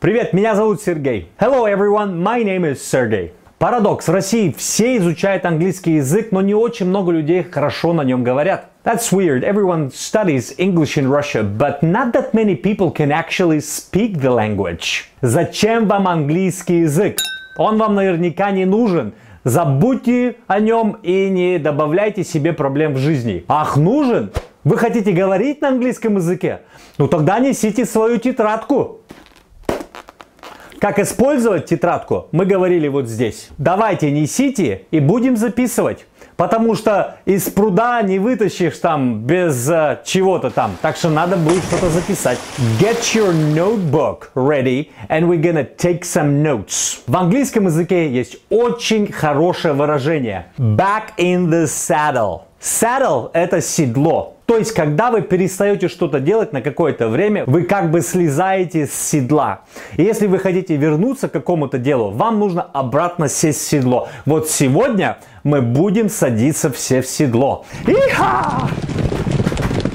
Привет, меня зовут Сергей. Hello everyone, my name is Sergey. Парадокс. В России все изучают английский язык, но не очень много людей хорошо на нем говорят. That's weird. Everyone studies English in Russia, but not that many people can actually speak the language. Зачем вам английский язык? Он вам наверняка не нужен. Забудьте о нем и не добавляйте себе проблем в жизни. Ах, нужен? Вы хотите говорить на английском языке? Ну тогда несите свою тетрадку. Как использовать тетрадку, мы говорили вот здесь. Давайте несите и будем записывать. Потому что из пруда не вытащишь там без uh, чего-то там. Так что надо будет что-то записать. Get your notebook ready and we're gonna take some notes. В английском языке есть очень хорошее выражение. Back in the saddle. Saddle – это седло. То есть, когда вы перестаете что-то делать на какое-то время, вы как бы слезаете с седла. И если вы хотите вернуться к какому-то делу, вам нужно обратно сесть в седло. Вот сегодня мы будем садиться все в седло. Иха!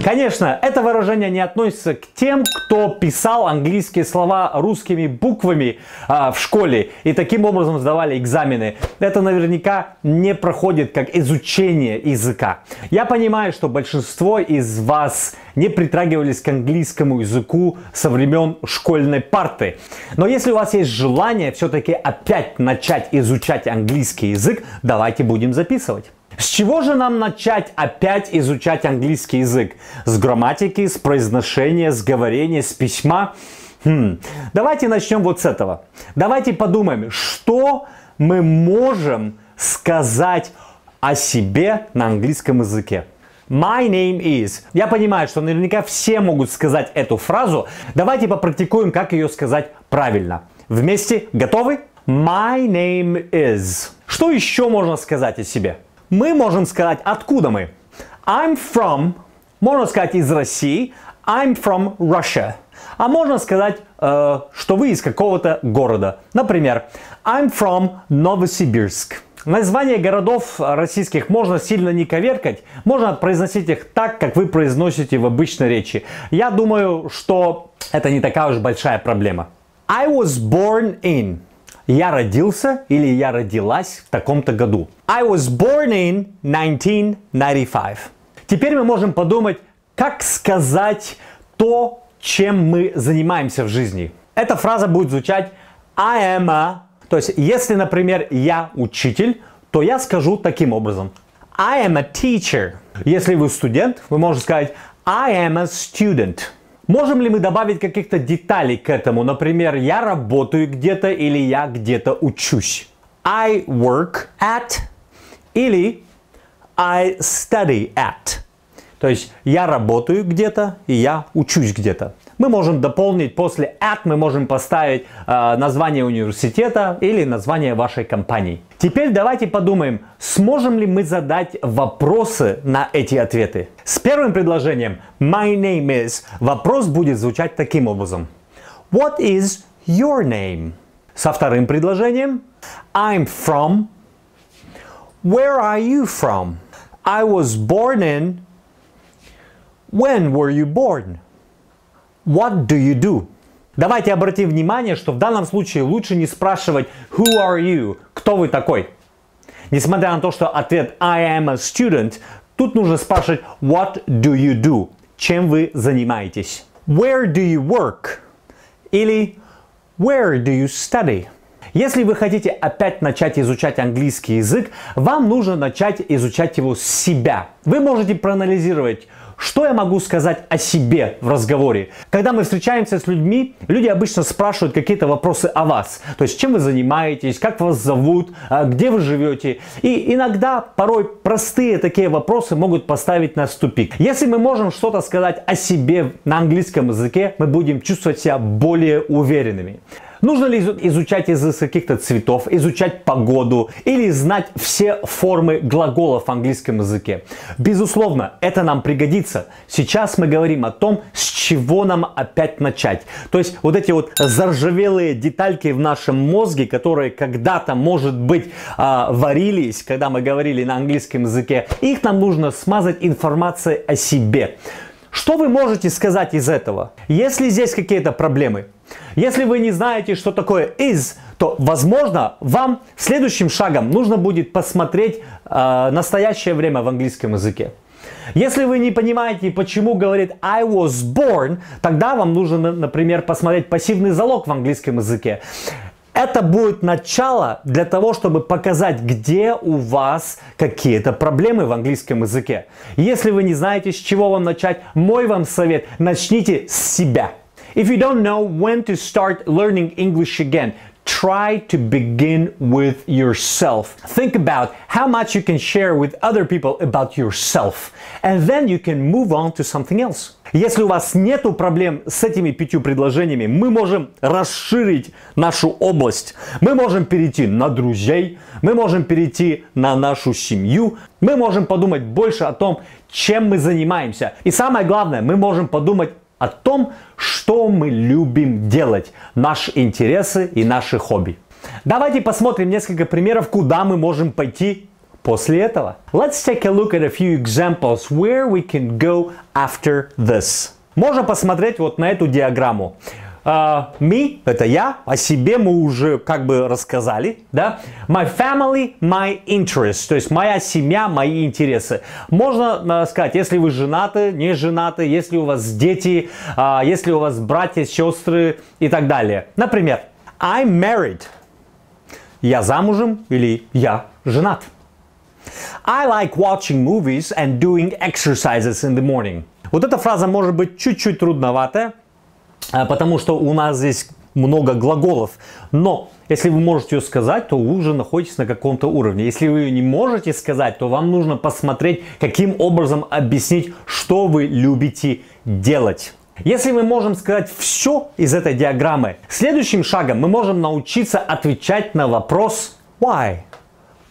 Конечно, это выражение не относится к тем, кто писал английские слова русскими буквами а, в школе и таким образом сдавали экзамены. Это наверняка не проходит как изучение языка. Я понимаю, что большинство из вас не притрагивались к английскому языку со времен школьной парты. Но если у вас есть желание все-таки опять начать изучать английский язык, давайте будем записывать. С чего же нам начать опять изучать английский язык? С грамматики, с произношения, с говорения, с письма? Хм. Давайте начнем вот с этого. Давайте подумаем, что мы можем сказать о себе на английском языке. My name is. Я понимаю, что наверняка все могут сказать эту фразу. Давайте попрактикуем, как ее сказать правильно. Вместе готовы? My name is. Что еще можно сказать о себе? Мы можем сказать, откуда мы. I'm from, можно сказать из России, I'm from Russia. А можно сказать, э, что вы из какого-то города. Например, I'm from Новосибирск. Названия городов российских можно сильно не коверкать, можно произносить их так, как вы произносите в обычной речи. Я думаю, что это не такая уж большая проблема. I was born in я родился или я родилась в таком-то году. I was born in 1995. Теперь мы можем подумать, как сказать то, чем мы занимаемся в жизни. Эта фраза будет звучать I am a... То есть, если, например, я учитель, то я скажу таким образом. I am a teacher. Если вы студент, вы можете сказать I am a student. Можем ли мы добавить каких-то деталей к этому? Например, я работаю где-то или я где-то учусь. I work at или I study at. То есть я работаю где-то и я учусь где-то. Мы можем дополнить после at, мы можем поставить э, название университета или название вашей компании. Теперь давайте подумаем, сможем ли мы задать вопросы на эти ответы. С первым предложением My name is вопрос будет звучать таким образом. What is your name? Со вторым предложением I'm from. Where are you from? I was born in When were you born? What do you do? Давайте обратим внимание, что в данном случае лучше не спрашивать Who are you? Кто вы такой? Несмотря на то, что ответ I am a student, тут нужно спрашивать What do you do? Чем вы занимаетесь? Where do you work? Или Where do you study? Если вы хотите опять начать изучать английский язык, вам нужно начать изучать его с себя. Вы можете проанализировать, что я могу сказать о себе в разговоре? Когда мы встречаемся с людьми, люди обычно спрашивают какие-то вопросы о вас. То есть, чем вы занимаетесь, как вас зовут, а, где вы живете. И иногда, порой, простые такие вопросы могут поставить нас в тупик. Если мы можем что-то сказать о себе на английском языке, мы будем чувствовать себя более уверенными. Нужно ли изучать язык каких-то цветов, изучать погоду или знать все формы глаголов в английском языке? Безусловно, это нам пригодится. Сейчас мы говорим о том, с чего нам опять начать. То есть вот эти вот заржавелые детальки в нашем мозге, которые когда-то, может быть, а, варились, когда мы говорили на английском языке, их нам нужно смазать информацией о себе. Что вы можете сказать из этого? Если здесь какие-то проблемы, если вы не знаете, что такое is, то, возможно, вам следующим шагом нужно будет посмотреть э, настоящее время в английском языке. Если вы не понимаете, почему говорит I was born, тогда вам нужно, например, посмотреть пассивный залог в английском языке. Это будет начало для того, чтобы показать, где у вас какие-то проблемы в английском языке. Если вы не знаете, с чего вам начать, мой вам совет – начните с себя. If you don't know when to start learning English again, try to begin with yourself. Think about how much you can share with other people about yourself. And then you can move on to something else. Если у вас нет проблем с этими пятью предложениями, мы можем расширить нашу область. Мы можем перейти на друзей, мы можем перейти на нашу семью, мы можем подумать больше о том, чем мы занимаемся. И самое главное, мы можем подумать о том, что мы любим делать, наши интересы и наши хобби. Давайте посмотрим несколько примеров, куда мы можем пойти после этого. Let's take a look at a few examples where we can go after this. Можно посмотреть вот на эту диаграмму. Uh, me – это я, о себе мы уже как бы рассказали, да. My family, my interests, то есть моя семья, мои интересы. Можно uh, сказать, если вы женаты, не женаты, если у вас дети, uh, если у вас братья, сестры и так далее. Например, I'm married. Я замужем или я женат. I like watching movies and doing exercises in the morning. Вот эта фраза может быть чуть-чуть трудноватая, а, потому что у нас здесь много глаголов. Но если вы можете ее сказать, то вы уже находитесь на каком-то уровне. Если вы ее не можете сказать, то вам нужно посмотреть, каким образом объяснить, что вы любите делать. Если мы можем сказать все из этой диаграммы, следующим шагом мы можем научиться отвечать на вопрос why.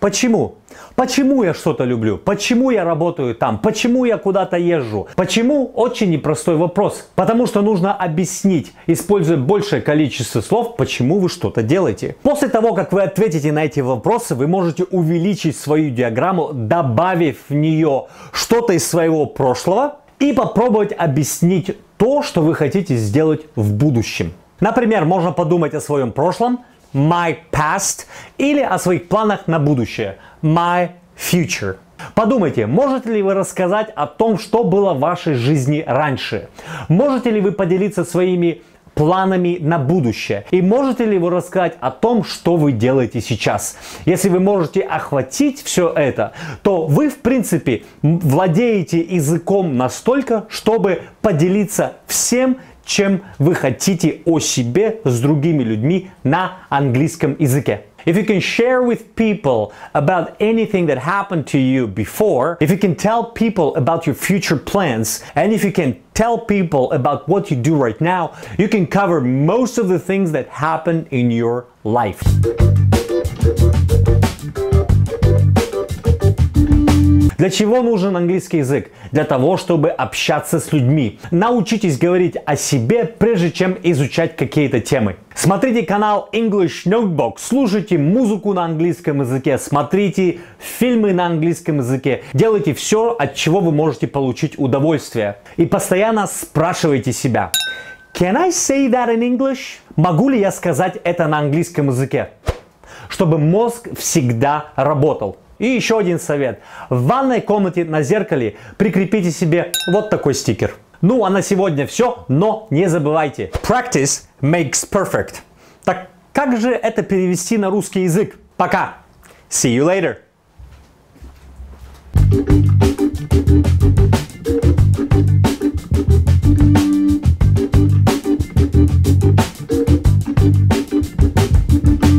Почему? Почему я что-то люблю? Почему я работаю там? Почему я куда-то езжу? Почему? Очень непростой вопрос. Потому что нужно объяснить, используя большее количество слов, почему вы что-то делаете. После того, как вы ответите на эти вопросы, вы можете увеличить свою диаграмму, добавив в нее что-то из своего прошлого и попробовать объяснить то, что вы хотите сделать в будущем. Например, можно подумать о своем прошлом, my past, или о своих планах на будущее, my future. Подумайте, можете ли вы рассказать о том, что было в вашей жизни раньше? Можете ли вы поделиться своими планами на будущее? И можете ли вы рассказать о том, что вы делаете сейчас? Если вы можете охватить все это, то вы, в принципе, владеете языком настолько, чтобы поделиться всем чем вы хотите о себе с другими людьми на английском языке. If you can share with people about anything that happened to you before, if you can tell people about your future plans, and if you can tell people about what you do right now, you can cover most of the things that happen in your life. Для чего нужен английский язык? Для того, чтобы общаться с людьми. Научитесь говорить о себе, прежде чем изучать какие-то темы. Смотрите канал English Notebook, слушайте музыку на английском языке, смотрите фильмы на английском языке, делайте все, от чего вы можете получить удовольствие. И постоянно спрашивайте себя, Can I say that in English? Могу ли я сказать это на английском языке? Чтобы мозг всегда работал. И еще один совет. В ванной комнате на зеркале прикрепите себе вот такой стикер. Ну, а на сегодня все, но не забывайте. Practice makes perfect. Так как же это перевести на русский язык? Пока. See you later.